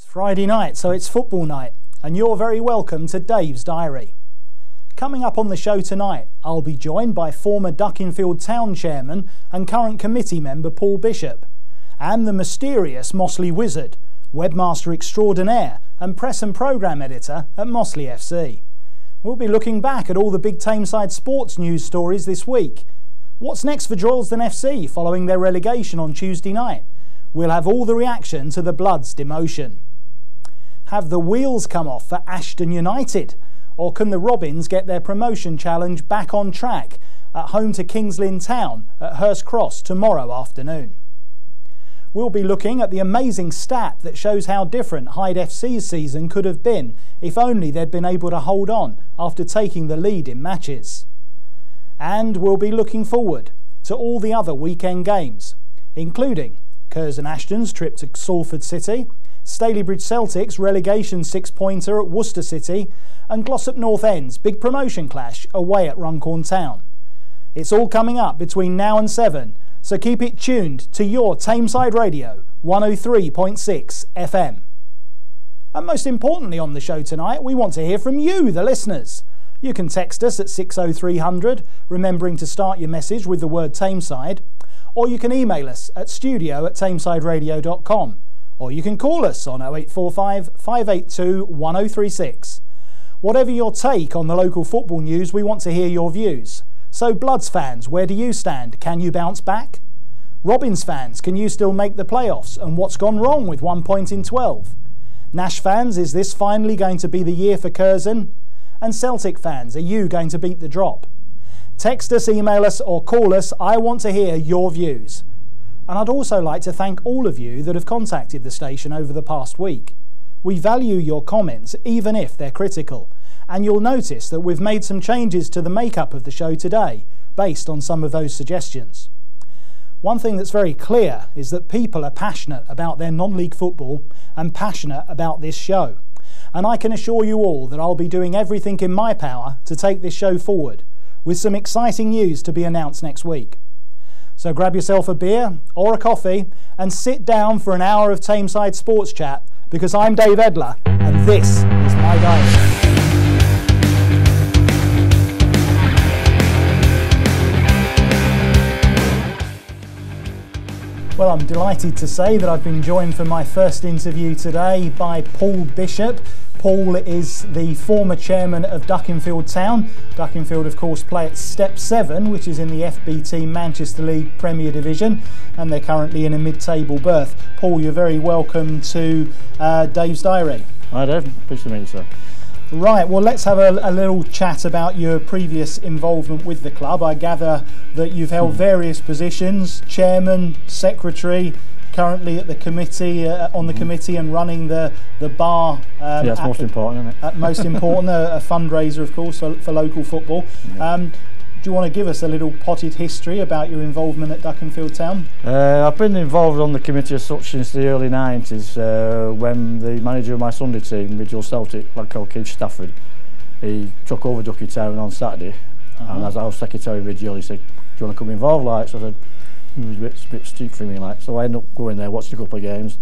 It's Friday night, so it's football night, and you're very welcome to Dave's Diary. Coming up on the show tonight, I'll be joined by former Dukinfield Town Chairman and current committee member Paul Bishop, and the mysterious Mossley Wizard, webmaster extraordinaire and press and programme editor at Mossley FC. We'll be looking back at all the big Tameside sports news stories this week. What's next for Droylsden FC following their relegation on Tuesday night? We'll have all the reaction to the Bloods demotion. Have the wheels come off for Ashton United? Or can the Robins get their promotion challenge back on track at home to Kings Lynn Town at Hurst Cross tomorrow afternoon? We'll be looking at the amazing stat that shows how different Hyde FC's season could have been if only they'd been able to hold on after taking the lead in matches. And we'll be looking forward to all the other weekend games, including Curzon Ashton's trip to Salford City, Stalybridge Celtic's relegation six-pointer at Worcester City, and Glossop North End's big promotion clash away at Runcorn Town. It's all coming up between now and 7, so keep it tuned to your Tameside Radio 103.6 FM. And most importantly on the show tonight, we want to hear from you, the listeners. You can text us at 60300, remembering to start your message with the word Tameside, or you can email us at studio at tamesideradio.com, or you can call us on 0845 582 1036. Whatever your take on the local football news, we want to hear your views. So, Bloods fans, where do you stand? Can you bounce back? Robins fans, can you still make the playoffs? And what's gone wrong with one point in 12? Nash fans, is this finally going to be the year for Curzon? And Celtic fans, are you going to beat the drop? Text us, email us, or call us. I want to hear your views. And I'd also like to thank all of you that have contacted the station over the past week. We value your comments, even if they're critical and you'll notice that we've made some changes to the makeup of the show today based on some of those suggestions. One thing that's very clear is that people are passionate about their non league football and passionate about this show. And I can assure you all that I'll be doing everything in my power to take this show forward, with some exciting news to be announced next week. So grab yourself a beer or a coffee and sit down for an hour of Tameside Sports Chat because I'm Dave Edler and this is my diary. Well, I'm delighted to say that I've been joined for my first interview today by Paul Bishop. Paul is the former chairman of Dukinfield Town. Dukinfield, of course, play at Step 7, which is in the FBT Manchester League Premier Division, and they're currently in a mid table berth. Paul, you're very welcome to uh, Dave's Diary. Hi, Dave. Pleased to meet you, sir. Right, well, let's have a, a, little chat about your previous involvement with the club. I gather that you've held hmm. various positions chairman, secretary, currently at the committee, uh, on the hmm. committee and running the, the bar. Um, yeah, that's most the, important, isn't it? most important, a, a, fundraiser, of course, for, for local football. Yeah. Um, do you want to give us a little potted history about your involvement at Dukinfield Town? Uh, I've been involved on the committee as such since the early 90s uh, when the manager of my Sunday team, Ridgewell Celtic, lad called Keith Stafford, he took over Ducky Town on Saturday uh -huh. and as was secretary Ridgewell he said, do you want to come involved? Like, so I said, it was a bit, a bit steep for me, like. So I ended up going there, watching a couple of games.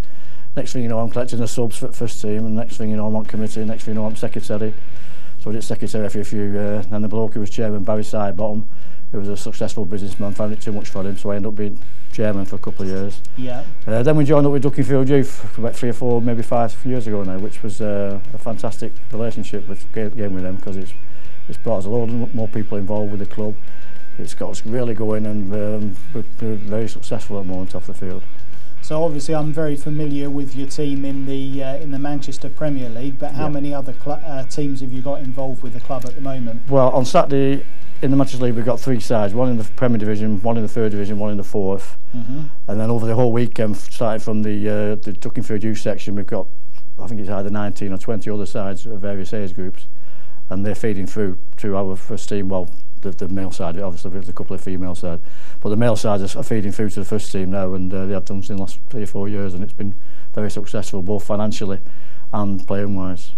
Next thing you know, I'm collecting the subs for the first team, and next thing you know, I'm on committee, next thing you know, I'm secretary. So I did secretary for a few years, and then the bloke who was chairman, Barry Sidebottom, who was a successful businessman, found it too much for him, so I ended up being chairman for a couple of years. Yeah. Uh, then we joined up with Duckingfield Youth about three or four, maybe five years ago now, which was uh, a fantastic relationship with game with them because it's it's brought us a lot more people involved with the club. It's got us really going, and um, we're, we're very successful at the moment off the field. So obviously, I'm very familiar with your team in the uh, in the Manchester Premier League. But how yeah. many other uh, teams have you got involved with the club at the moment? Well, on Saturday in the Manchester League, we've got three sides: one in the Premier Division, one in the Third Division, one in the 4th mm -hmm. And then over the whole weekend, starting from the uh, the Dukinfield Youth section, we've got I think it's either 19 or 20 other sides of various age groups, and they're feeding through to our first team. Well, the, the male side. Obviously, there's a couple of female side, but the male side are feeding through to the first team now, and uh, they have done in the last three or four years, and it's been very successful both financially and playing wise.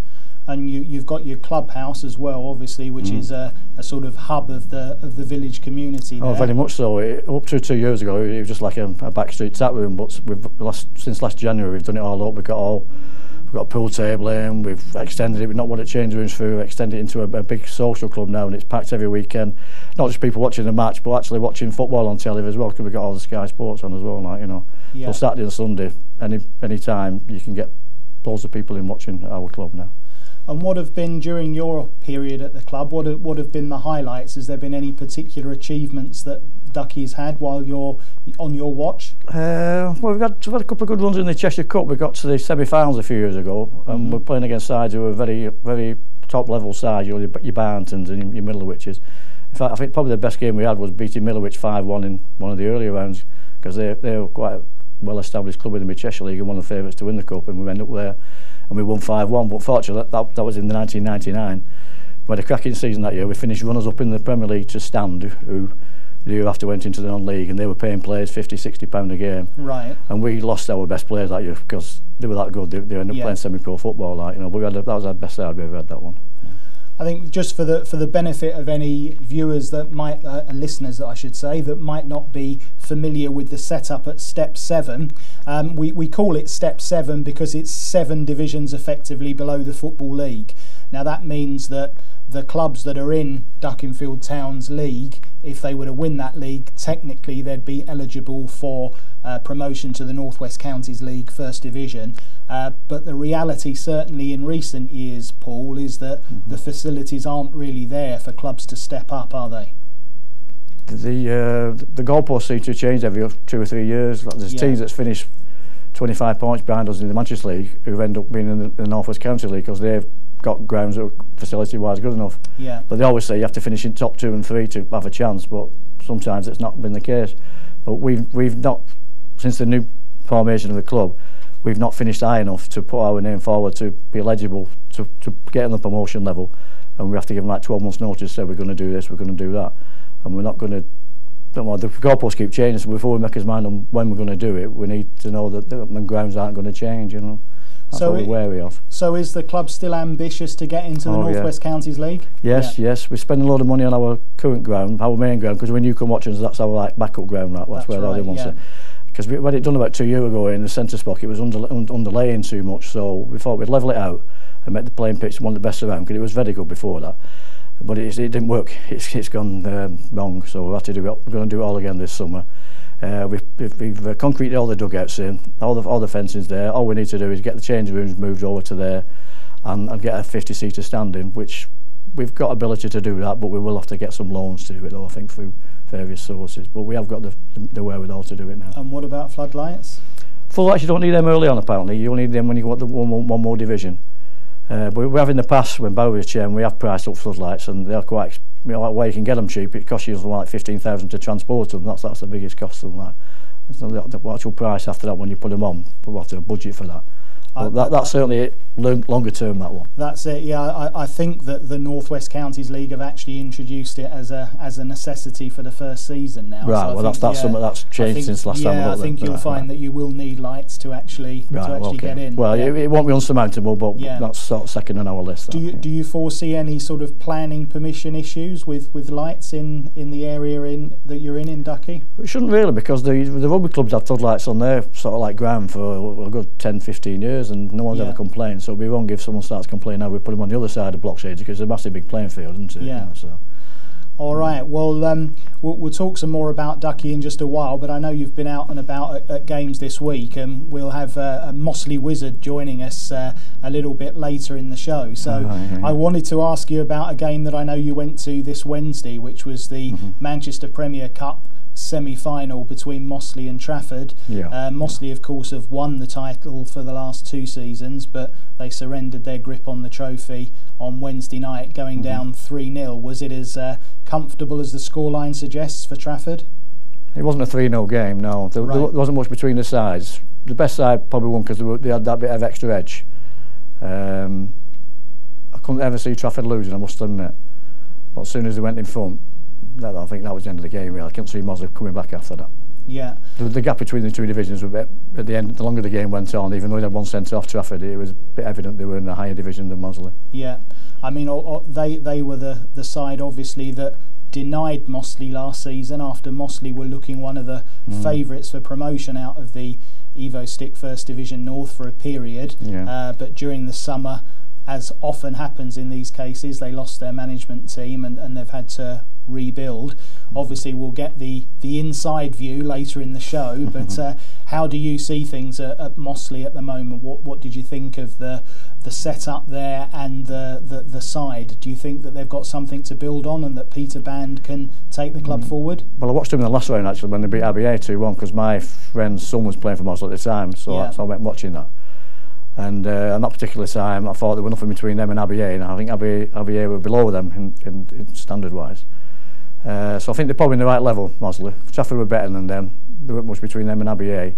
and you, you've got your clubhouse as well, obviously, which mm. is a, a sort of hub of the of the village community. There. Oh, very much so. It, up to two years ago, it was just like a, a backstreet tap room, but we've last, since last January, we've done it all up. We've got all we've got a pool table in, we've extended it, we've not wanted change rooms through, extended it into a, a, big social club now and it's packed every weekend. Not just people watching the match, but actually watching football on telly as well, because we've got all the Sky Sports on as well, like, you know. Yeah. So Saturday and Sunday, any any time you can get loads of people in watching our club now. And what have been during your period at the club? What have, what have been the highlights? Has there been any particular achievements that Ducky's had while you're on your watch? Uh, well, we've had, we've had a couple of good ones in the Cheshire Cup. We got to the semi-finals a few years ago, and mm -hmm. we're mm-hmm. playing against sides who are very, very top-level sides, you know, your, your Barntons and your, your Middlewiches. In fact, I think probably the best game we had was beating Middlewich 5-1 in one of the earlier rounds, because they, they were quite a well-established club in the Cheshire League and one of the favourites to win the Cup, and we ended up there and we won 5-1. But fortunately, that, that, that was in the 1999. We had a cracking season that year. We finished runners-up in the Premier League to Stand, who the year after went into the non-league, and they were paying players 50, 60 pound a game. Right. And we lost our best players that year because they were that good. They, they ended up yeah. playing semi-pro football, like you know. But we had a, that was our best side we ever had that one. I think just for the for the benefit of any viewers that might uh, listeners that I should say that might not be familiar with the setup at step seven, um, we we call it step seven because it's seven divisions effectively below the football league. Now that means that the clubs that are in Dukinfield Town's league, if they were to win that league, technically they'd be eligible for uh, promotion to the Northwest Counties League First Division. Uh, but the reality, certainly in recent years, Paul, is that mm-hmm. the facilities aren't really there for clubs to step up, are they? The uh, the goalposts seem to change every two or three years. There's yeah. teams that's finished 25 points behind us in the Manchester League who end up being in the, in the Northwest County League because they've got grounds that facility wise good enough. Yeah. But they always say you have to finish in top two and three to have a chance, but sometimes it's not been the case. But we've we've not since the new formation of the club, we've not finished high enough to put our name forward to be eligible to, to get on the promotion level. And we have to give them like 12 months notice, say we're going to do this, we're going to do that. And we're not going to, well, the goalposts keep changing, so before we make his mind on when we're going to do it, we need to know that the, the grounds aren't going to change, you know. That's so what we're wary of. So is the club still ambitious to get into the oh, Northwest yeah. Counties League? Yes, yeah. yes. We spend a lot of money on our current ground, our main ground, because when you come watching us, that's our like backup ground. That's, that's where right, they want yeah. to. Because we had it done about two years ago in the centre spot, it was under, un, underlaying too much, so we thought we'd level it out and make the playing pitch one of the best around, because it was very good before that. But it, it didn't work. It's, it's gone um, wrong, so we had to do it, we're going to do it all again this summer. Uh, we've we've, we've uh, concreted all the dugouts in, all the all the fencing's there. All we need to do is get the change rooms moved over to there, and, and get a 50-seater standing, which we've got ability to do that, but we will have to get some loans to do it, though, I think, through various sources. But we have got the, the wherewithal to do it now. And what about floodlights? Floodlights, you don't need them early on, apparently. You only need them when you want the one, one, one more division. Uh, we, we have in the past, when Bowie was chairman, we have priced up floodlights, and they are quite you know, like where you can get them cheap, it costs you like 15000 to transport them. That's, that's the biggest cost of them. Like. the, the actual price after that when you put them on. We'll have to budget for that. But that, that's certainly it, longer term, that one. That's it, yeah. I, I think that the Northwest Counties League have actually introduced it as a as a necessity for the first season now. Right, so well, that's, that's yeah, something that's changed think, since last yeah, time. Yeah, I think you'll right, find right. that you will need lights to actually, right, to actually okay. get in. Well, yeah. it, it, won't be unsurmountable, but that's sort of second on our list. Do you, do you foresee any sort of planning permission issues with, with lights in, in the area in that you're in in Ducky? It shouldn't really, because the, the rugby clubs have floodlights on their sort of like ground for a good 10, 15 years, and no one's ever complained. So it'd be wrong if someone starts complaining now we put them on the other side of Blocksages because it's a massive big playing field, isn't it? Yeah. You know, so. All right. Well, um, well, we'll talk some more about Ducky in just a while, but I know you've been out and about at, at games this week, and we'll have uh, a Mossley Wizard joining us uh, a little bit later in the show. So yeah. I wanted to ask you about a game that I know you went to this Wednesday, which was the mm-hmm. Manchester Premier Cup semi-final between Mossley and Trafford. Yeah. Uh, Mossley, of course, have won the title for the last two seasons, but they surrendered their grip on the trophy on Wednesday night, going mm-hmm. down 3 0. Was it as uh, comfortable as the scoreline suggests for Trafford? It wasn't a 3 0 game, no. There, right. there, wasn't much between the sides. The best side probably won because they, they, had that bit of extra edge. Um, I couldn't ever see Trafford losing, I must admit. But as soon as they went in front, that, I think that was the end of the game. Really. I can't see Mossley coming back after that. Yeah. The, the, gap between the two divisions was a bit, at the end, the longer the game went on, even though they had one centre off Trafford, it was a bit evident they were in a higher division than Mossley. Yeah. I mean, or, or they, they were the, the side, obviously, that denied Mossley last season after Mossley were looking one of the mm. favourites for promotion out of the Evo-Stik First Division North for a period, Yeah. uh, but during the summer, as often happens in these cases, they lost their management team and, and they've had to rebuild. Obviously, we'll get the, the inside view later in the show, but uh, how do you see things at, at Mossley at the moment? What what did you think of the the setup there and the, the, the side? Do you think that they've got something to build on and that Peter Band can take the club forward? Well, I watched them in the last round actually when they beat ABA 2 1 because my friend's son was playing for Mossley at the time, so, Yeah. I, so I went watching that. And uh, on that particular time, I thought there was nothing between them and ABA, and I think ABA, ABA were below them in, in, in standard wise. Uh, so I think they're probably in the right level, Mossley. Trafford were better than them. There weren't much between them and ABA,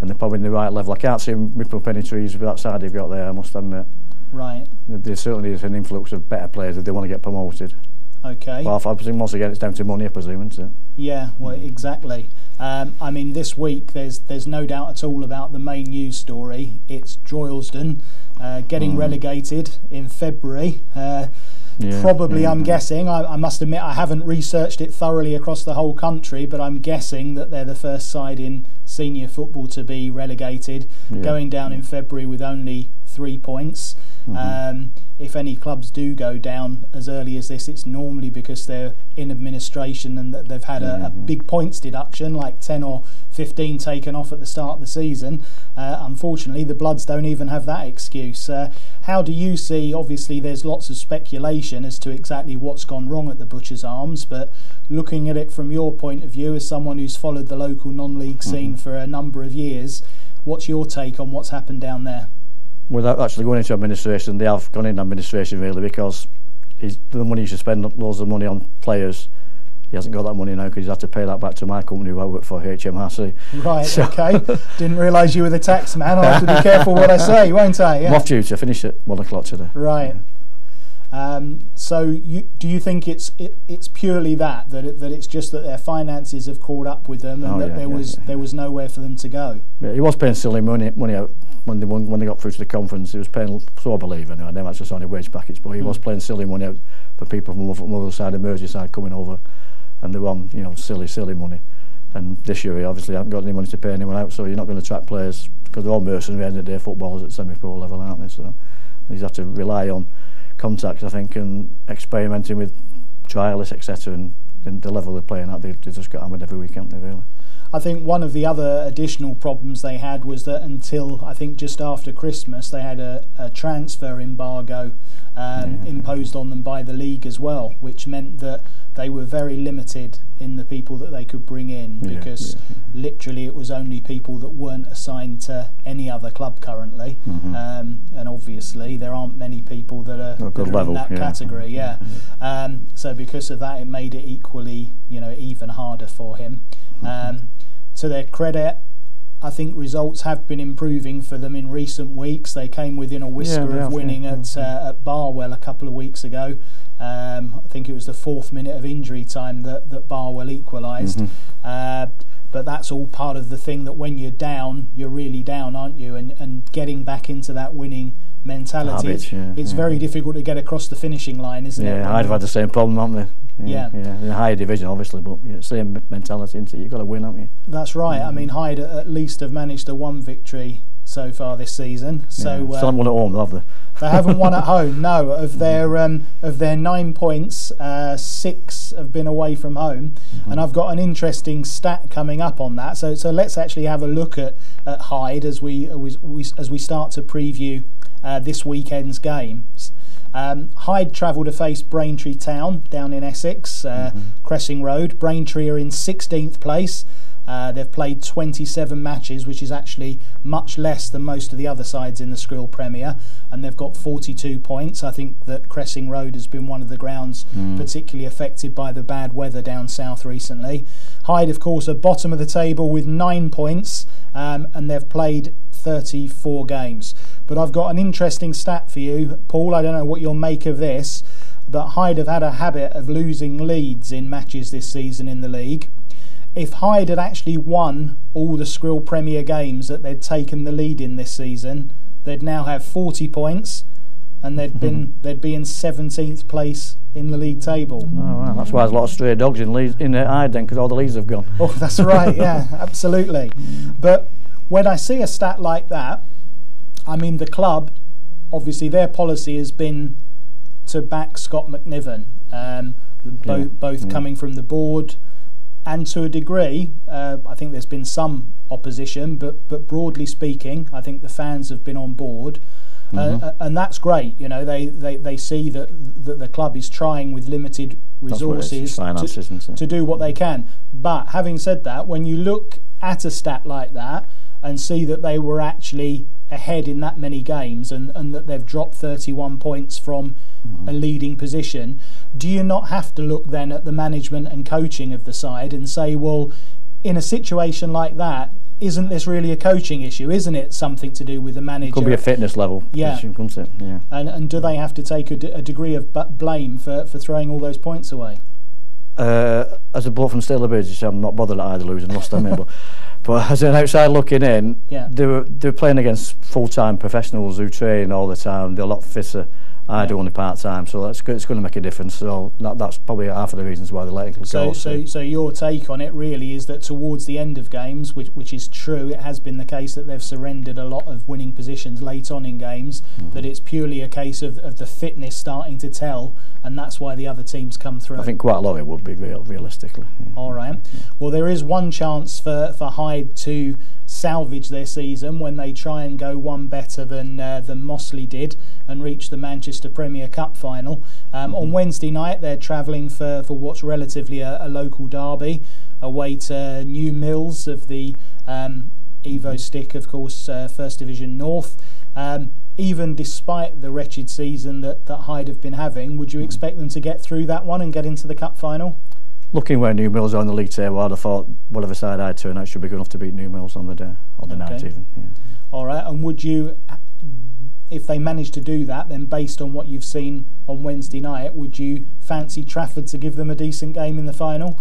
and they're probably in the right level. I can't see them rip up any trees with that side they've got there, I must admit. Right. There, there certainly is an influx of better players if they want to get promoted. Okay. Well, I presume once again it's down to money, I presume, isn't it? Yeah, well, exactly. Um, I mean, this week there's there's no doubt at all about the main news story. It's Droylsden uh, getting relegated in February. Uh, Yeah, probably, yeah. I'm guessing. I, I must admit, I haven't researched it thoroughly across the whole country, but I'm guessing that they're the first side in senior football to be relegated, Yeah. going down in February with only three points. Mm-hmm. Um, if any clubs do go down as early as this, it's normally because they're in administration and that they've had a, a big points deduction, like 10 or 15 taken off at the start of the season. Uh, unfortunately, the Bloods don't even have that excuse. Uh, how do you see? Obviously, there's lots of speculation as to exactly what's gone wrong at the Butcher's Arms, but looking at it from your point of view, as someone who's followed the local non league scene for a number of years, what's your take on what's happened down there? Without actually going into administration, they have gone into administration really because he's, the money he should spend loads of money on players. He hasn't got that money now because he's had to pay that back to my company who I work for, HMRC. Right, So- okay. Didn't realise you were the tax man. I'll have to be careful what I say, won't I? I'm off duty, I finish at one o'clock today. Right. Um, so, you, do you think it's it, it's purely that that it, that it's just that their finances have caught up with them and Oh, that yeah, there yeah, was yeah, there was nowhere for them to go? Yeah, he was paying silly money money out when they won, when they got through to the conference, he was paying, so I believe anyway, I never actually saw any wage packets, but he mm. was hmm. playing silly money out for people from, from the other side of Merseyside coming over, and they won, you know, silly, silly money. And this year, he obviously haven't got any money to pay anyone out, so you're not going to attract players, because they're all mercenary at the end of the day, footballers at semi-pro level, aren't they? So he's had to rely on contacts, I think, and experimenting with trialists, etc., and, and the level they're playing at, they, they just got hammered every week, haven't they, really? I think one of the other additional problems they had was that until I think just after Christmas they had a, a transfer embargo um, imposed on them by the league as well, which meant that they were very limited in the people that they could bring in Yeah, because yeah, literally it was only people that weren't assigned to any other club currently, um, and obviously there aren't many people that are, Mm-hmm. Good that are level, in that yeah. category. Yeah. Um, so because of that, it made it equally, you know, even harder for him. Mm-hmm. To their credit, I think results have been improving for them in recent weeks. They came within a whisker they of winning yeah, at uh, at Barwell a couple of weeks ago. Um, I think it was the fourth minute of injury time that, that Barwell equalised. Mm-hmm. Uh, but that's all part of the thing that when you're down, you're really down, aren't you? And and getting back into that winning mentality, Habit, it's, yeah, it's yeah. very difficult to get across the finishing line, isn't it? Yeah, I'd have had the same problem, haven't they? Yeah. yeah. In a higher division, obviously, but yeah, same mentality, isn't it? You've got to win, haven't you? That's right. I mm. mean, Hyde at at least have managed a one victory so far this season. So yeah. uh, Still haven't won at home, have they? they haven't won at home. No, of their um, of their nine points, uh, six have been away from home. And I've got an interesting stat coming up on that. So so let's actually have a look at, at Hyde as we, as we as we start to preview uh, this weekend's games. Um, Hyde travel to face Braintree Town down in Essex, uh, Cressing Road. Braintree are in 16th place. Uh, they've played 27 matches, which is actually much less than most of the other sides in the Skrill Premier, and they've got 42 points. I think that Cressing Road has been one of the grounds particularly affected by the bad weather down south recently. Hyde, of course, are bottom of the table with nine points, um, and they've played 34 games. But I've got an interesting stat for you, Paul. I don't know what you'll make of this, but Hyde have had a habit of losing leads in matches this season in the league. If Hyde had actually won all the Skrill Premier games that they'd taken the lead in this season, they'd now have 40 points, and they'd been they'd be in 17th place in the league table. Oh, wow. That's why there's a lot of stray dogs in Leeds, in uh, Hyde then, because all the leads have gone. Oh, that's right. Yeah, absolutely. But when I see a stat like that, I mean the club, obviously their policy has been to back Scott McNiven, um, both Yeah, both yeah. coming from the board, and to a degree, uh, I think there's been some opposition, but but broadly speaking, I think the fans have been on board. Mm-hmm. Uh, uh, and that's great. You know, they, they, they see that, that the club is trying with limited That's what it is, resources to, to do what they can. But having said that, when you look at a stat like that and see that they were actually ahead in that many games and, and that they've dropped 31 points from a leading position, do you not have to look then at the management and coaching of the side and say, well, in a situation like that, isn't this really a coaching issue? Isn't it something to do with the manager? Could be a fitness level Yeah. position, couldn't it? Yeah. and, and do they have to take a, d- a degree of bu- blame for, for throwing all those points away? Uh, as a bloke from Stalybridge, I'm not bothered at either losing, must admit. but, but as an outside looking in, Yeah. they were they were playing against full-time professionals who train all the time. They're a lot fitter. I do only part-time, so that's good. It's going to make a difference. So that, that's probably half of the reasons why they're letting it So, go. so, so your take on it really is that towards the end of games, which, which is true, it has been the case that they've surrendered a lot of winning positions late on in games. Mm-hmm. That it's purely a case of, of the fitness starting to tell, and that's why the other teams come through. I think quite a lot of it would be real, realistically. yeah. All right. Well, there is one chance for, for Hyde to salvage their season when they try and go one better than uh, than Mossley did and reach the Manchester Premier Cup final. Um, On Wednesday night, they're travelling for, for what's relatively a, a local derby away to New Mills of the um, Evo-Stik, of course, uh, First Division North. Um, even despite the wretched season that, that Hyde have been having, would you expect them to get through that one and get into the cup final? Looking where New Mills are on the league table, I'd have thought whatever side I turn out should be good enough to beat New Mills on the day, on the night even. Yeah. All right, and would you, if they manage to do that, then based on what you've seen on Wednesday night, would you fancy Trafford to give them a decent game in the final?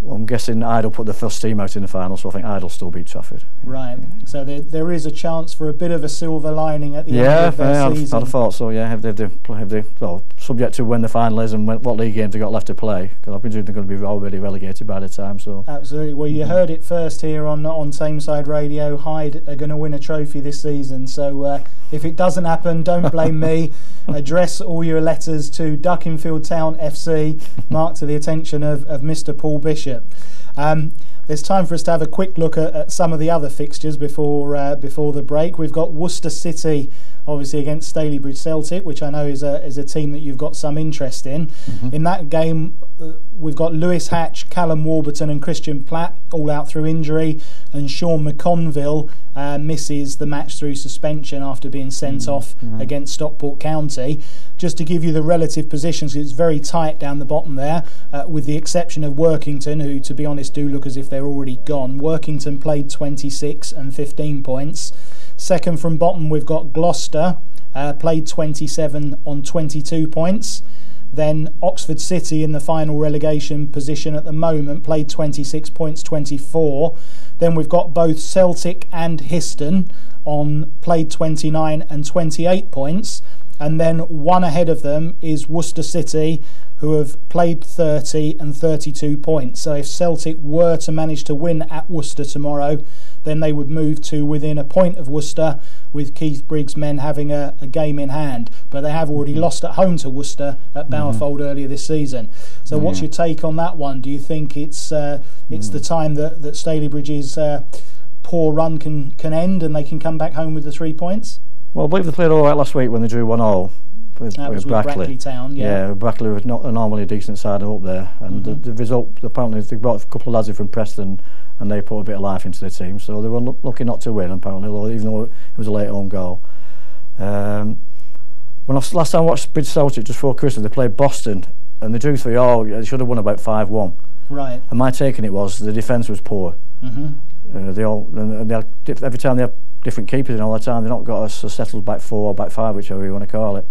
Well, I'm guessing Idle put the first team out in the final, so I think Idle still beat Trafford. Right. So there, there is a chance for a bit of a silver lining at the Yeah, end of their yeah I'd, I'd season. have thought so. Yeah, have they, have they, have they, well, subject to when the final is and when, what league games they got left to play. Because I presume they're going to be already relegated by the time. So Absolutely. Well, you heard it first here on on Tameside Radio. Hyde are going to win a trophy this season. So uh, if it doesn't happen, don't blame me. Address all your letters to Dukinfield Town FC, marked to the attention of, of Mr. Paul Bishop. Um, there's time for us to have a quick look at, at some of the other fixtures before uh, before the break. We've got Worcester City, obviously against Stalybridge Celtic, which I know is a is a team that you've got some interest in. In that game, uh, we've got Lewis Hatch, Callum Warburton, and Christian Platt all out through injury, and Sean McConville uh, misses the match through suspension after being sent off against Stockport County. Just to give you the relative positions, it's very tight down the bottom there, uh, with the exception of Workington, who, to be honest, do look as if they're already gone. Workington played 26 and 15 points. Second from bottom, we've got Gloucester, uh, played 27 on 22 points. Then Oxford City in the final relegation position at the moment played 26 points 24. Then we've got both Celtic and Histon on played 29 and 28 points. And then one ahead of them is Worcester City, who have played 30 and 32 points. So if Celtic were to manage to win at Worcester tomorrow, then they would move to within a point of Worcester, with Keith Briggs' men having a, a game in hand. But they have already lost at home to Worcester at Bowerfold earlier this season. So what's your take on that one? Do you think it's uh, it's the time that that Stalybridge's uh, poor run can can end and they can come back home with the three points? well, I believe they played all right last week when they drew one all. With, was with Brackley Town, yeah. Brackley were not a normally decent side up there, and Mm-hmm. the, the result apparently they brought a couple of lads in from Preston, and they put a bit of life into the team. So they were lucky not to win apparently, even though it was a late home goal. Um, when I last time I watched Bridge Celtic just before Christmas, they played Boston, and they drew three all. They should have won about five one. Right. And my take on it was the defence was poor. hmm Uh, they all and they had, diff- every time they have different keepers in all the time. They've not got a, a settled back four or back five, whichever you want to call it.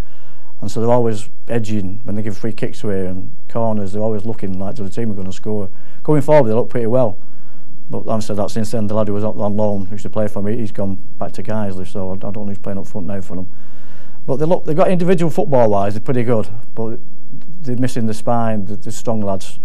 And so they're always edging when they give free kicks away and corners. They're always looking like the team are going to score. Going forward, they look pretty well. But I've said that since then. The lad who was on loan, who used to play for me, he's gone back to Guiseley, so I I don't know who's playing up front now for them. But they look, they've got individual football wise, they're pretty good. But they're missing the spine, the, the strong lads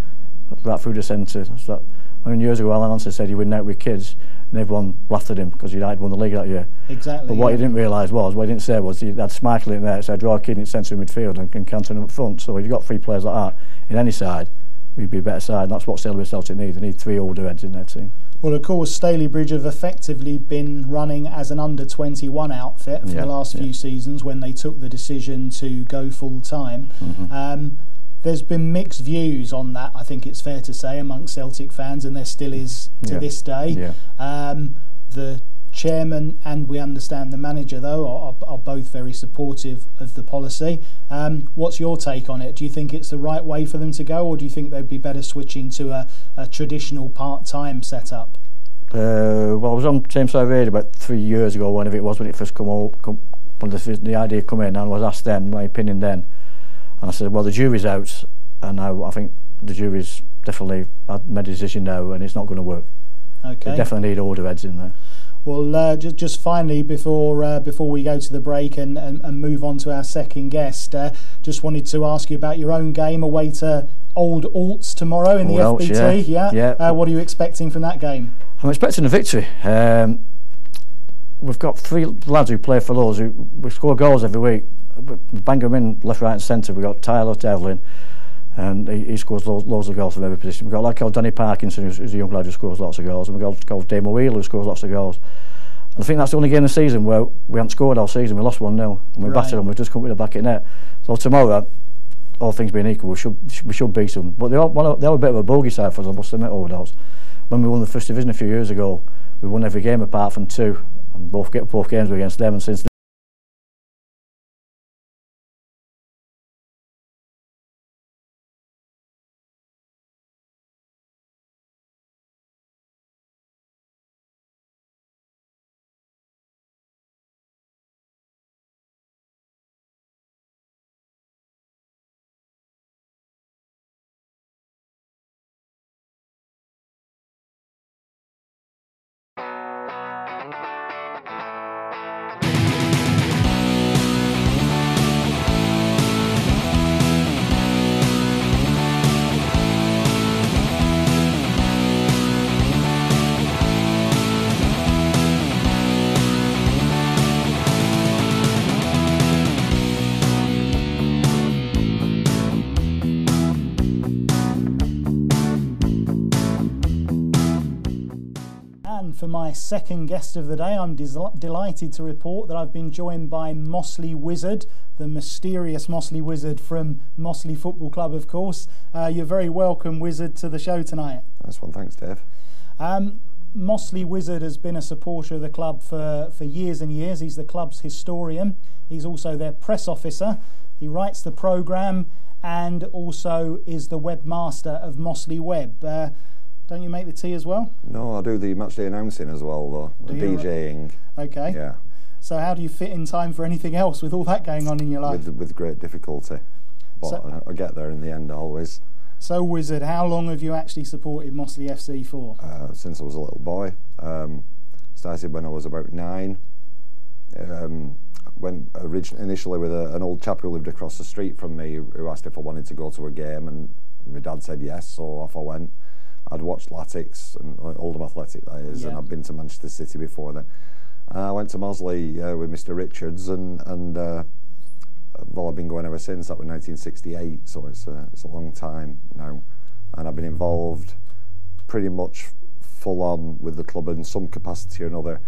right through the centre. So that, I mean, years ago, Alan Hansen said he went out with kids. And everyone laughed at him because had won the league that year. Exactly. But what yeah. he didn't realise was, what he didn't say was he had Schmeichel in there, so draw a kid in centre midfield and, and Cantona up front. So if you've got three players like that in any side, we'd be a better side. And that's what Stalybridge Celtic need. They need three older heads in their team. Well, of course, Stalybridge have effectively been running as an under 21 outfit for Yeah, the last yeah. few seasons when they took the decision to go full time. Mm-hmm. Um, there's been mixed views on that, I think it's fair to say, amongst Celtic fans, and there still is to Yeah, this day. yeah. Um, the chairman and we understand the manager, though, are, are both very supportive of the policy. Um, what's your take on it? Do you think it's the right way for them to go, or do you think they'd be better switching to a, a traditional part time setup? Uh, well, I was on Tameside Radio about three years ago, whenever it was, when it first come out, come, when the, the idea come in, and I was asked then my opinion then, and I said, well, the jury's out, and now I think the jury's definitely made a decision now, and it's not going to work. Okay. They definitely need order heads in there. Well, uh, just just finally before uh, before we go to the break and, and, and move on to our second guest, uh, just wanted to ask you about your own game away to Old Alts tomorrow in the Old Alts, FBT. yeah, yeah. Uh, what are you expecting from that game? I'm expecting a victory. Um, we've got three lads who play for us. Who, we score goals every week. bang them in left, right, and centre. We've got Tyler Devlin, and he, he scores lo loads of goals from every position. We've got a lad called Danny Parkinson, who's, who's a young lad who scores lots of goals, and we've got called Damo Wheeler, who scores lots of goals. And I think that's the only game of the season where we haven't scored all season. We lost 1 0 and we right. battered them. We just couldn't the back in net. So tomorrow, all things being equal, we should, we should beat them. But they are, one of, they are a bit of a bogey side for us, I must admit, Overdose. When we won the First Division a few years ago, we won every game apart from two. And both, both games were against them. And since for my second guest of the day, I'm delighted to report that I've been joined by Mossley Wizard, the mysterious Mossley Wizard from Mossley Football Club, of course. Uh, you're very welcome, Wizard, to the show tonight. Nice one, thanks, Dave. Um, Mossley Wizard has been a supporter of the club for, for years and years. He's the club's historian. He's also their press officer. He writes the programme and also is the webmaster of Mossley Web. Uh, don't you make the tea as well? No, I do the matchday announcing as well, though. Do? DJing. Okay. Yeah, So how do you fit in time for anything else with all that going on in your life? with with great difficulty. But So- I, I get there in the end always. So Wizard, how long have you actually supported Mossley FC for? Uh, since I was a little boy, um, started when I was about nine. Um, went origin- initially with a, an old chap who lived across the street from me, who asked if I wanted to go to a game, and my dad said yes, so off I went. I'd watched Latics and Oldham Athletic, that is, and I'd been to Manchester City before then. Uh, I went to Mossley uh, with Mr. Richards, and and uh, well, I've been going ever since. That was 1968, so it's a, it's a long time now, and I've been involved pretty much full on with the club in some capacity or another.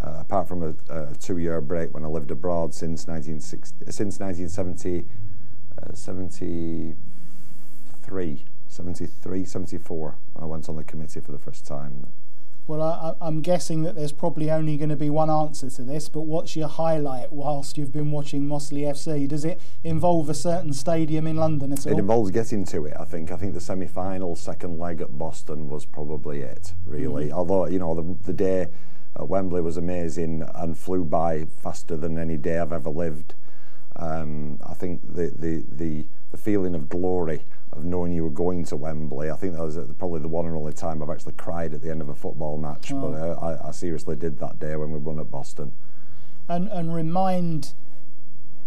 Uh, apart from a, a two-year break when I lived abroad since 1960, since 1970, uh, 73, 73, 74. I went on the committee for the first time. Well, I, I'm guessing that there's probably only going to be one answer to this, but what's your highlight whilst you've been watching Mossley FC? Does it involve a certain stadium in London at all? It involves getting to it. I think. I think the semi-final, second leg at Boston was probably it. Really, although you know the, the day at Wembley was amazing and flew by faster than any day I've ever lived. Um, I think the, the the the feeling of glory of knowing you were going to Wembley. I think that was uh, probably the one and only time I've actually cried at the end of a football match. But uh, I, I seriously did that day when we won at Boston. and, and remind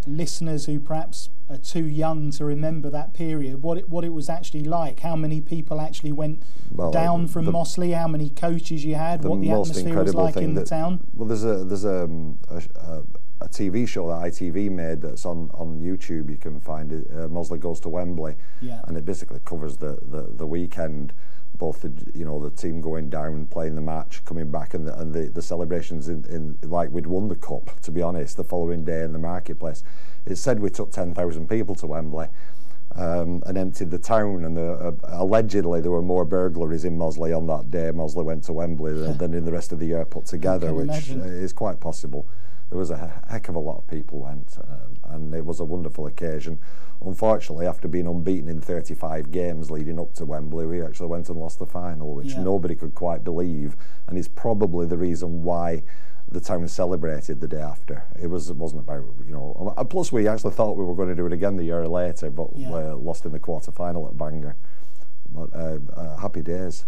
listeners who perhaps are too young to remember that period, what it, what it was actually like, how many people actually went well, down from the, Mossley, how many coaches you had, the what the atmosphere was like in the town? Well, there's a there's a, um, a, a, a, TV show that ITV made that's on, on YouTube. You can find it. Uh, Mossley goes to Wembley, yeah. and it basically covers the, the, the weekend both the you know the team going down, playing the match, coming back, and the, and the, the celebrations in, in like we'd won the cup. To be honest, the following day in the marketplace, it said we took ten thousand people to Wembley. Um, and emptied the town. And the, uh, allegedly, there were more burglaries in Mossley on that day. Mossley went to Wembley than, than in the rest of the year put together, which imagine. is quite possible. There was a heck of a lot of people went, uh, and it was a wonderful occasion. Unfortunately, after being unbeaten in 35 games leading up to Wembley, we actually went and lost the final, which yeah. nobody could quite believe, and is probably the reason why the town celebrated the day after. It was it wasn't about you know. Plus, we actually thought we were going to do it again the year later, but yeah. we lost in the quarter final at Bangor. But uh, uh, happy days.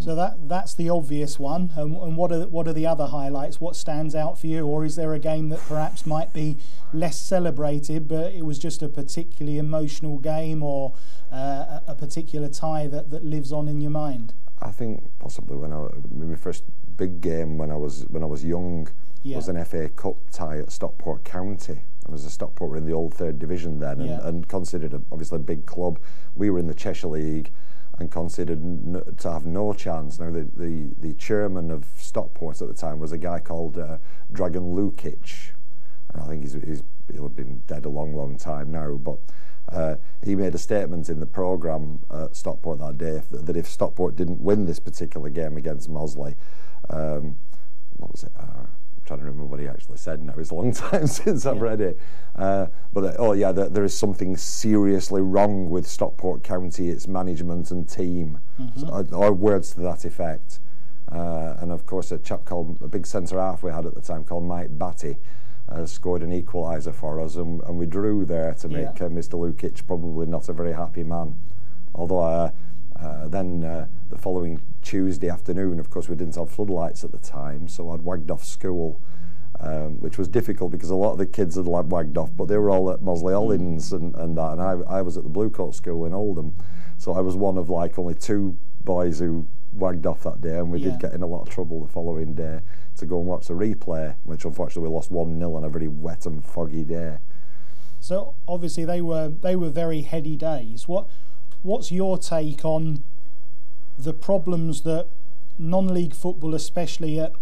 So that that's the obvious one. And, and, what are what are the other highlights? What stands out for you, or is there a game that perhaps might be less celebrated, but it was just a particularly emotional game, or uh, a particular tie that, that lives on in your mind? I think possibly when I my first big game when I was when I was young yeah. was an FA Cup tie at Stockport County. I was a Stockport were in the old third division then, and, yeah. and considered a, obviously a big club. We were in the Cheshire League and considered to have no chance. Now, the, the, the chairman of Stockport at the time was a guy called uh, Dragan Lukic. And I think he's, he's, he'll have been dead a long, long time now, but uh, he made a statement in the programme at Stockport that day that, that, if Stockport didn't win this particular game against Mossley, um, what was it? Uh, trying to remember what he actually said now. It's a long time since I've read it. Uh, but uh, oh yeah, there, there is something seriously wrong with Stockport County, its management and team, mm-hmm. so, or, or, words to that effect. Uh, and of course, a chap called a big centre half we had at the time called Mike Batty. Uh, scored an equaliser for us, and, and, we drew there to make yeah. Uh, Mr. Lukic probably not a very happy man. Although uh, uh, then uh, the following Tuesday afternoon, of course, we didn't have floodlights at the time, so I'd wagged off school, um, which was difficult because a lot of the kids had wagged off, but they were all at Mossley Hollins and, and that, and I, I was at the Bluecoat School in Oldham, so I was one of like only two boys who wagged off that day, and we yeah. did get in a lot of trouble the following day to go and watch the replay, which unfortunately we lost 1 0 on a very wet and foggy day. So obviously they were they were very heady days. What what's your take on the problems that non-league football, especially at,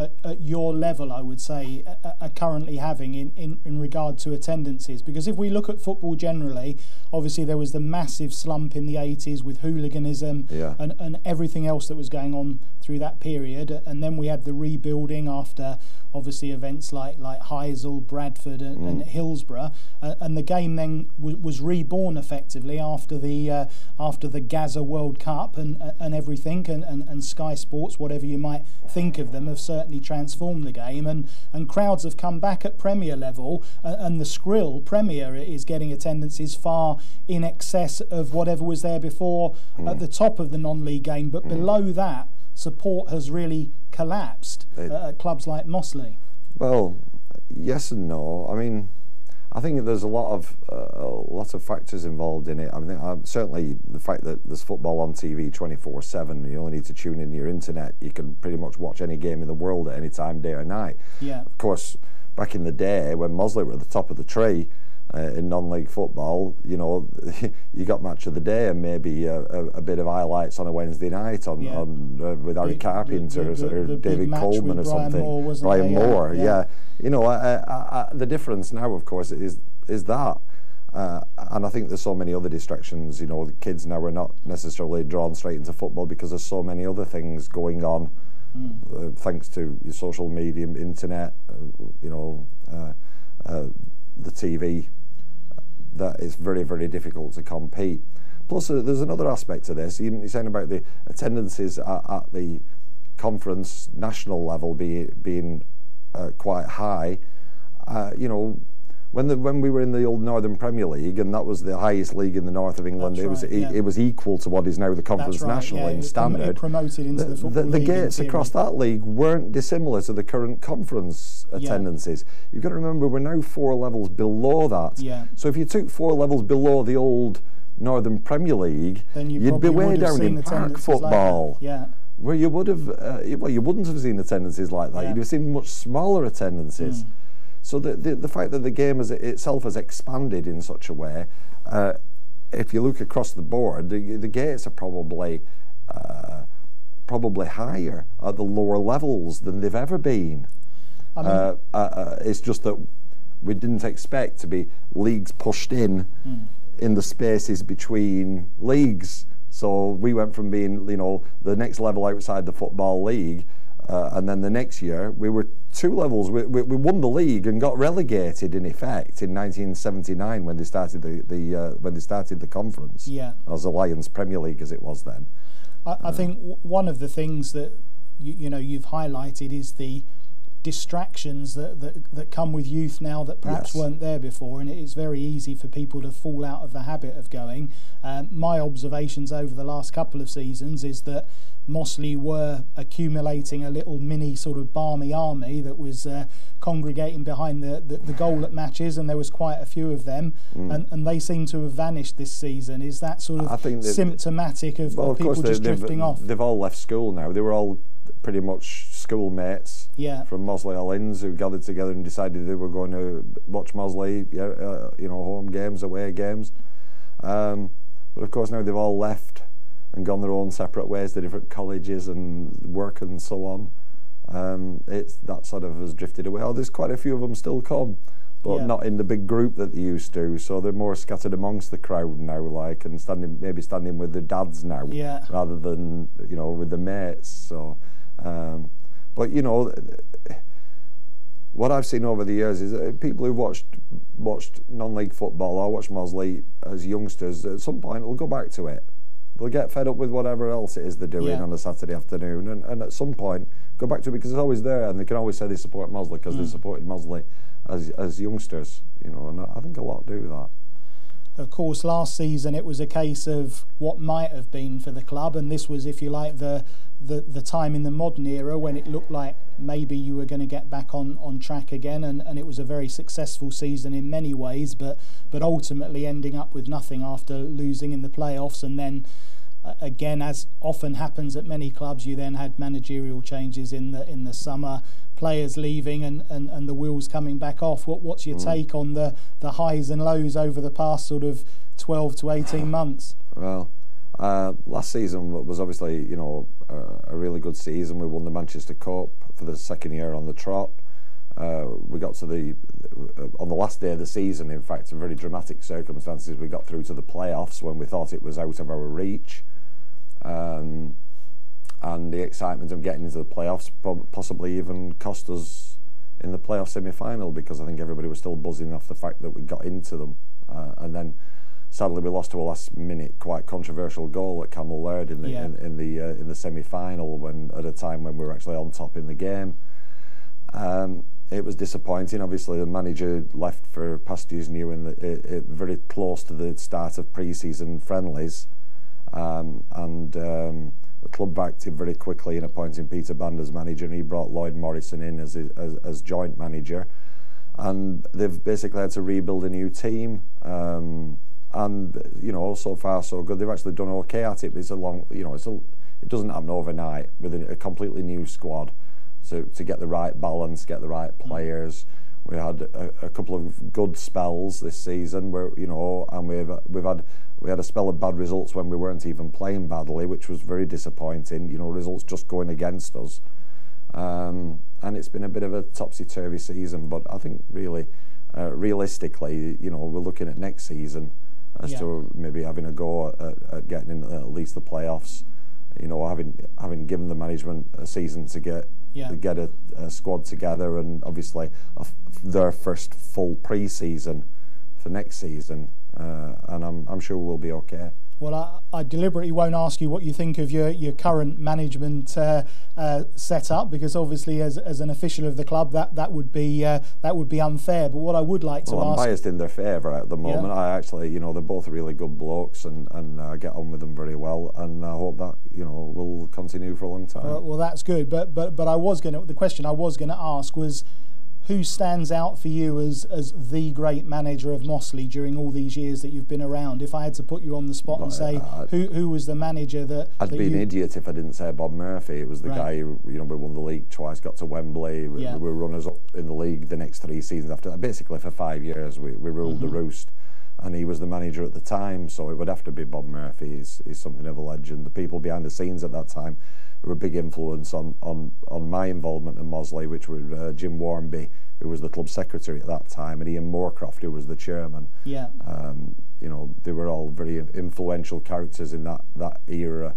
at, at, your level, I would say, are currently having in, in, in regard to attendances? Because if we look at football generally, obviously there was the massive slump in the 80s with hooliganism yeah. and, and everything else that was going on through that period. And then we had the rebuilding after obviously events like like Heysel, Bradford, and, mm. and Hillsborough, uh, and the game then w- was reborn effectively after the uh, after the Gazza World Cup and and everything, and, and, and Sky Sports, whatever you might think of them, have certainly transformed the game, and and crowds have come back at Premier level, uh, and the Skrill Premier is getting attendances far in excess of whatever was there before mm. at the top of the non-league game, but mm. below that support has really collapsed it, at clubs like Mossley? Well, yes and no. I mean, I think there's a lot of uh, a lot of factors involved in it. I mean, certainly the fact that there's football on TV 24/7. You only need to tune in your internet. You can pretty much watch any game in the world at any time, day or night. Yeah. Of course, back in the day when Mossley were at the top of the tree, uh, in non-league football, you know, you got match of the day and maybe a, a, a bit of highlights on a Wednesday night on, yeah. on uh, with Harry Carpenter the, the, or the David Coleman or Brian something. Moore, Brian there? Moore, yeah. yeah. You know, the difference now, of course, is is that. Uh, and I think there's so many other distractions. You know, the kids now are not necessarily drawn straight into football because there's so many other things going on, mm. uh, thanks to your social media, internet, uh, you know, uh, uh, the TV that it's very, very difficult to compete. Plus, uh, there's another aspect to this. You're saying about the attendances at, at the conference national level be, being uh, quite high. Uh, you know, when the, when we were in the old Northern Premier League, and that was the highest league in the north of England, That's it was right, it, yeah. it was equal to what is now the Conference right, National yeah, in it prom- it standard. promoted into the Football the, League in gates across that league weren't dissimilar to the current conference attendances. You've got to remember we're now four levels below that. Yeah. So if you took four levels below the old Northern Premier League, Then you would be way down in park attendances like football. yeah. Where you would have, uh, well, you wouldn't have seen attendances like that. Yeah. You'd have seen much smaller attendances. So the, the the fact that the game has, itself has expanded in such a way, uh, if you look across the board, the, the gates are probably uh, probably higher at the lower levels than they've ever been. I mean, Uh, uh, uh, it's just that we didn't expect to be leagues pushed in in the spaces between leagues. So we went from being, you know, the next level outside the football league, uh, and then the next year we were two levels. We, we, we won the league and got relegated in effect in 1979 when they started the, the uh, when they started the conference. Yeah. as the Alliance Premier League as it was then. I, I think w- one of the things that you, you know you've highlighted is the distractions that, that, that come with youth now that perhaps Yes. weren't there before, and it is very easy for people to fall out of the habit of going. Um, my observations over the last couple of seasons is that Mossley were accumulating a little mini sort of barmy army that was uh, congregating behind the, the, the goal at matches, and there was quite a few of them, and, and they seem to have vanished this season. Is that sort Mm. I of symptomatic of, Well, of of people just drifting they've, off? they've all left school now. They were all pretty much schoolmates Yeah. from Mossley Hollins who gathered together and decided they were going to watch Mossley, yeah, uh, you know, home games, away games. Um, but of course, now they've all left and gone their own separate ways to different colleges and work and so on. Um, it's that sort of has drifted away. Oh, there's quite a few of them still come, but Yeah. not in the big group that they used to. So they're more scattered amongst the crowd now, like and standing maybe standing with their dads now, Yeah. rather than you know with the mates. So, um, but you know, what I've seen over the years is that people who watched watched non-league football or watched Mossley as youngsters at some point will go back to it. They'll get fed up with whatever else it is they're doing Yeah. on a Saturday afternoon, and, and at some point go back to it because it's always there, and they can always say they support Mossley because they supported Mossley as as youngsters, you know. And I think a lot do that. Of course, last season it was a case of what might have been for the club, and this was, if you like, the the, the time in the modern era when it looked like maybe you were going to get back on, on track again, and, and it was a very successful season in many ways, but but ultimately ending up with nothing after losing in the playoffs, and then again, as often happens at many clubs, you then had managerial changes in the in the summer, players leaving, and, and, and the wheels coming back off. What what's your take on the the highs and lows over the past sort of twelve to eighteen months? Well, uh, last season was obviously you know a, a really good season. We won the Manchester Cup for the second year on the trot. Uh, we got to the uh, on the last day of the season. In fact, in very dramatic circumstances, we got through to the playoffs when we thought it was out of our reach. Um, and the excitement of getting into the playoffs possibly even cost us in the playoff semi-final because I think everybody was still buzzing off the fact that we got into them, uh, and then sadly we lost to a last-minute, quite controversial goal at Cammell Laird in the Yeah. in, in the uh, in the semi-final when at a time when we were actually on top in the game. Um, it was disappointing. Obviously, the manager left for pastures new it, very close to the start of pre-season friendlies, um, and um, the club backed him very quickly in appointing Peter Band as manager, and he brought Lloyd Morrison in as as, as joint manager, and they've basically had to rebuild a new team. Um, and you know, so far so good. They've actually done okay at it, but it's a long, you know, it's a, it doesn't happen overnight with a, a completely new squad to, to get the right balance, get the right players. We had a, a couple of good spells this season, where you know, and we've we've had we had a spell of bad results when we weren't even playing badly, which was very disappointing. You know, results just going against us, um, and it's been a bit of a topsy turvy season. But I think really, uh, realistically, you know, we're looking at next season as Yeah. to maybe having a go at, at getting in at least the playoffs. You know, having having given the management a season to get Yeah. get a, a squad together, and obviously their first full pre-season for next season, uh, and I'm I'm sure we'll be okay. Well, I, I, deliberately won't ask you what you think of your, your current management uh, uh, setup because obviously, as, as an official of the club, that that would be uh, that would be unfair. But what I would like to ask. well, ask, I'm biased in their favour at the moment. Yeah. I actually, you know, they're both really good blokes, and and uh, get on with them very well, and I hope that you know will continue for a long time. Well, well that's good. But but but I was going to the question I was going to ask was who stands out for you as, as the great manager of Mossley during all these years that you've been around? If I had to put you on the spot and say uh, who, who was the manager that I'd that be an idiot if I didn't say Bob Murphy. It was the right. guy who you know we won the league twice, got to Wembley. We, yeah. we were runners up in the league the next three seasons after that. Basically for five years we, we ruled mm-hmm. the roost. And he was the manager at the time, so it would have to be Bob Murphy. He's, he's something of a legend. The people behind the scenes at that time were a big influence on on, on my involvement in Mossley, which were uh, Jim Warmby, who was the club secretary at that time, and Ian Moorcroft, who was the chairman. Yeah. Um, you know, they were all very influential characters in that that era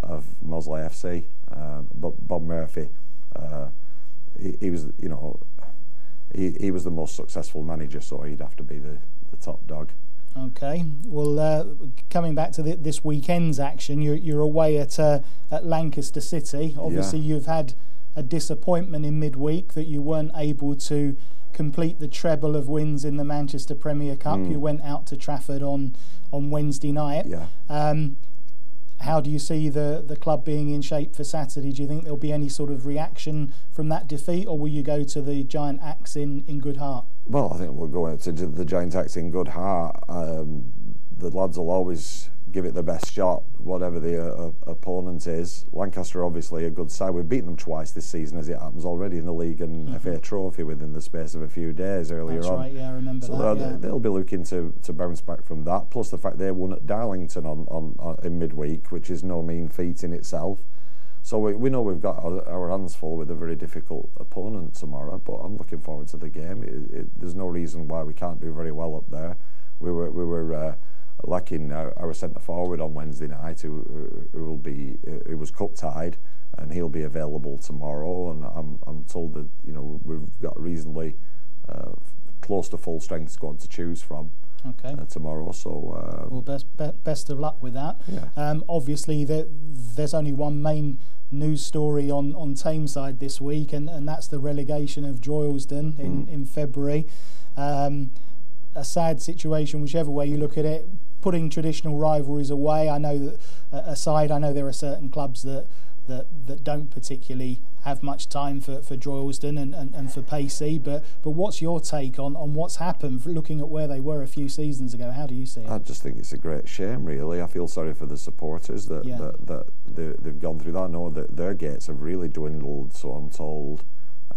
of Mossley FC. Uh, but Bob Murphy, uh, he, he, was, you know, he, he was the most successful manager, so he'd have to be the, the top dog. Okay. Well, uh, coming back to the, this weekend's action, you're, you're away at uh, at Lancaster City. Obviously, yeah. you've had a disappointment in midweek that you weren't able to complete the treble of wins in the Manchester Premier Cup. Mm. You went out to Trafford on on Wednesday night. Yeah. Um, how do you see the, the club being in shape for Saturday? Do you think there'll be any sort of reaction from that defeat, or will you go to the Giant Axe in, in good heart? Well, I think we'll go into the Giants Axe in good heart. Um, the lads will always give it their best shot, whatever the uh, opponent is. Lancaster obviously a good side. We've beaten them twice this season, as it happens already in the league and mm-hmm. FA Trophy within the space of a few days earlier That's on. Right, yeah, I remember so that. They'll, yeah. they'll be looking to, to bounce back from that. Plus the fact they won at Darlington on, on, on in midweek, which is no mean feat in itself. So we, we know we've got our, our, hands full with a very difficult opponent tomorrow, but I'm looking forward to the game. It, it, there's no reason why we can't do very well up there. We were we were uh, lacking our, our centre forward on Wednesday night, who, who will be who was cup tied, and he'll be available tomorrow. And I'm I'm told that you know we've got reasonably uh, close to full strength squad to choose from. Okay. Uh, tomorrow, so uh, well, best be, best of luck with that. Yeah. Um, obviously, there, there's only one main news story on on Tameside this week, and, and that's the relegation of Droylsden in mm. in February. Um, a sad situation, whichever way you look at it putting traditional rivalries away. I know that uh, aside, I know there are certain clubs that that, that don't particularly have much time for, for Droylsden and, and, and for Pacey. But but what's your take on, on what's happened looking at where they were a few seasons ago? How do you see it? I just think it's a great shame, really. I feel sorry for the supporters that, yeah. that, that they, they've gone through that. I know that their gates have really dwindled, so I'm told.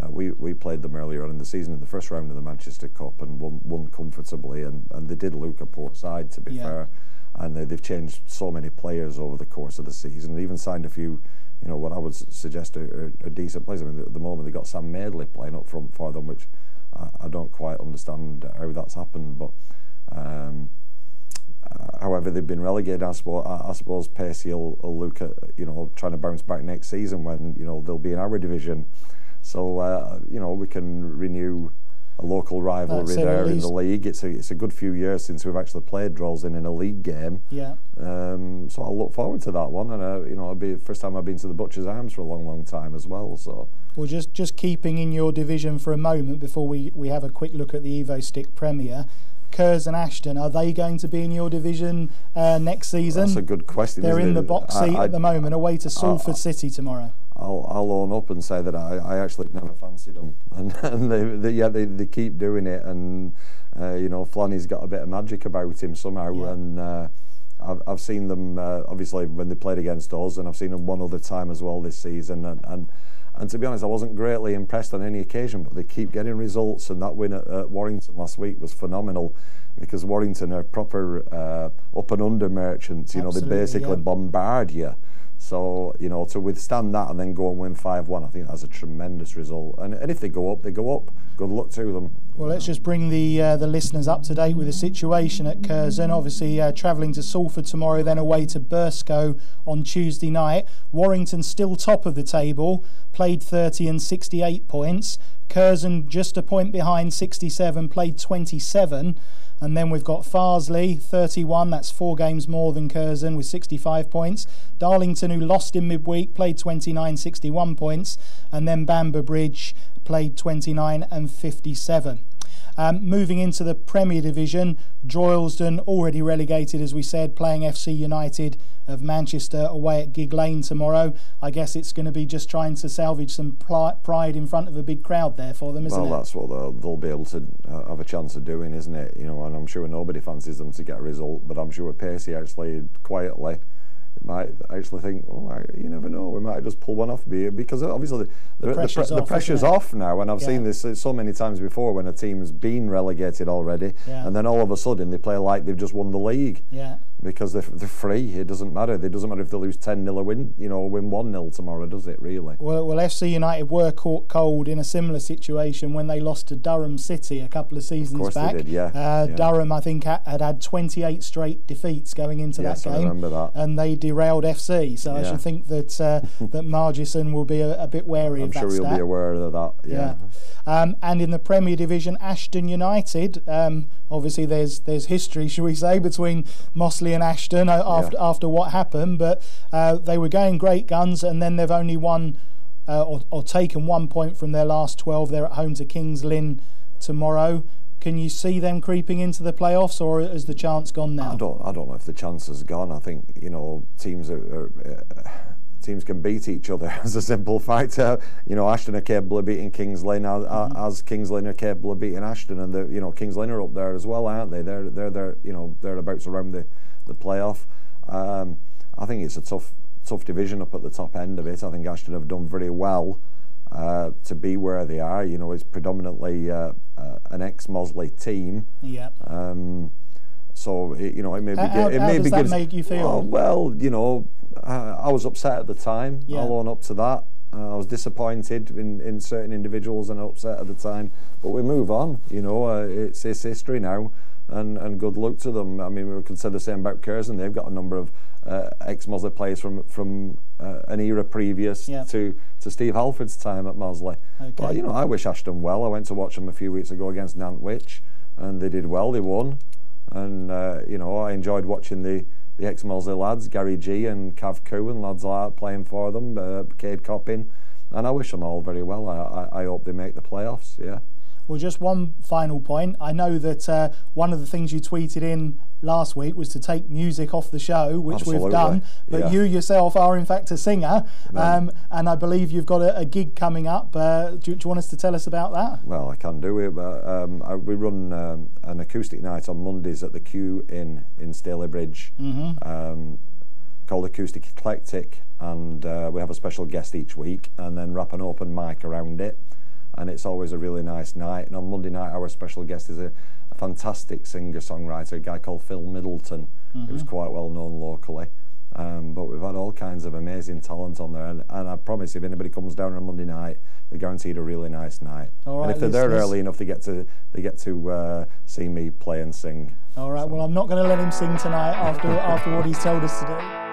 Uh, we, we played them earlier on in the season in the first round of the Manchester Cup and won, won comfortably and, and they did look a poor side to be yeah. fair and they, they've changed so many players over the course of the season they even signed a few you know what I would suggest are, decent players I mean at the moment they got Sam Madeley playing up front for them which I, I don't quite understand how that's happened but um, uh, however, they've been relegated. I suppose, I, I suppose Pacey will, will look at you know trying to bounce back next season when you know they'll be in our division so uh, you know we can renew a local rivalry there in the league. It's a it's a good few years since we've actually played Droylsden in a league game. Yeah. Um, so I'll look forward to that one, and uh, you know it'll be the first time I've been to the Butcher's Arms for a long, long time as well. So. Well, just just keeping in your division for a moment before we we have a quick look at the Evo-Stik Premier. Curzon and Ashton, are they going to be in your division uh, next season? That's a good question. They're in it? the box seat I, I, at the moment, away to Salford I, City tomorrow. I'll, I'll own up and say that I, I actually never fancied them, and, and they, they, yeah, they, they keep doing it, and uh, you know, Flanny's got a bit of magic about him somehow, yeah. and uh, I've, I've seen them uh, obviously when they played against us, and I've seen them one other time as well this season, and, and and to be honest, I wasn't greatly impressed on any occasion, but they keep getting results, and that win at, at Warrington last week was phenomenal because Warrington are proper uh, up and under merchants. You Absolutely, know, they basically yeah. bombard you. So, you know, to withstand that and then go and win 5 1, I think that's a tremendous result. And, and if they go up, they go up. Good luck to them. Well, let's just bring the uh, the listeners up to date with the situation at Curzon. Obviously, uh, travelling to Salford tomorrow, then away to Burscough on Tuesday night. Warrington still top of the table, played 30 and 68 points. Curzon just a point behind, 67, played 27. And then we've got Farsley, 31, that's four games more than Curzon with 65 points. Darlington, who lost in midweek, played 29, 61 points. And then Bamber Bridge played 29 and 57. Um, moving into the Premier Division, Droylsden already relegated, as we said, playing FC United of Manchester away at Gigg Lane tomorrow. I guess it's going to be just trying to salvage some pride in front of a big crowd there for them, isn't well, it? Well, that's what they'll, they'll, be able to uh, have a chance of doing, isn't it? You know, and I'm sure nobody fancies them to get a result, but I'm sure Pacey actually quietly might actually think, oh, you never know, we might just pull one off because obviously the, the, the pressure's, the, the off, pressure's off, now, and I've yeah. seen this so many times before when a team's been relegated already, yeah. and then all of a sudden they play like they've just won the league. Yeah. Because they're, they're free. It doesn't matter. It doesn't matter if they lose 10 0 or win, you know, win 1 0 tomorrow, does it, really? Well, well, FC United were caught cold in a similar situation when they lost to Durham City a couple of seasons of course back. They did, yeah. Uh, yeah. Durham, I think, had had 28 straight defeats going into yes, that game. I remember that. And they derailed FC. So yeah. I should think that uh, that Marginson will be a, a bit wary I'm of that. I'm sure he'll be aware of that. Yeah. yeah. Um, and in the Premier Division, Ashton United. Um, obviously, there's there's history, shall we say, between Mossley and Ashton after yeah. after what happened. But uh, they were going great guns, and then they've only won uh, or, or taken one point from their last 12. They're at home to Kings Lynn tomorrow. Can you see them creeping into the playoffs, or has the chance gone now? I don't. I don't know if the chance has gone. I think you know teams are. are uh, teams can beat each other as a simple fact. Uh, you know, Ashton are capable of beating Kings Lynn as, mm-hmm. as Kings Lynn are capable of beating Ashton, and the you know Kings Lynn are up there as well, aren't they? They're they're they're you know thereabouts around the the playoff. Um, I think it's a tough tough division up at the top end of it. I think Ashton have done very well uh, to be where they are. You know, it's predominantly uh, uh, an ex-Mossley team. Yeah. Um, so it, you know, it maybe how, it how maybe gives. That make you feel? Oh, well, you know, I was upset at the time. Yeah. I'll own up to that. Uh, I was disappointed in, in certain individuals and upset at the time, but we move on. You know, uh, it's it's history now, and and good luck to them. I mean, we could say the same about Curzon. They've got a number of uh, ex-Mossley players from from uh, an era previous yeah. to to Steve Halford's time at Mossley. Okay. But you know, I wish Ashton well. I went to watch them a few weeks ago against Nantwich, and they did well. They won, and uh, you know, I enjoyed watching the the ex-Mossley lads, Gary G and Cav Coo and lads like that playing for them, uh, Cade Coppin, and I wish them all very well. I, I, I hope they make the playoffs. Yeah. Well, just one final point. I know that uh, one of the things you tweeted in last week was to take music off the show, which Absolutely. we've done. But yeah. you yourself are, in fact, a singer, um, and I believe you've got a, a gig coming up. Uh, do, do, you want us to tell us about that? Well, I can do it. But, um, I, we run um, an acoustic night on Mondays at the Q in in Stalybridge. Mm-hmm. Um, called Acoustic Eclectic, and uh, we have a special guest each week, and then wrap an open mic around it and it's always a really nice night. And on Monday night, our special guest is a, a fantastic singer-songwriter, a guy called Phil Middleton, mm-hmm. who's quite well known locally. Um, but we've had all kinds of amazing talent on there, and, and, I promise if anybody comes down on Monday night, they're guaranteed a really nice night. All right, and if they're there early enough, they get to they get to uh, see me play and sing. All right. So. Well, I'm not going to let him sing tonight after after what he's told us to do.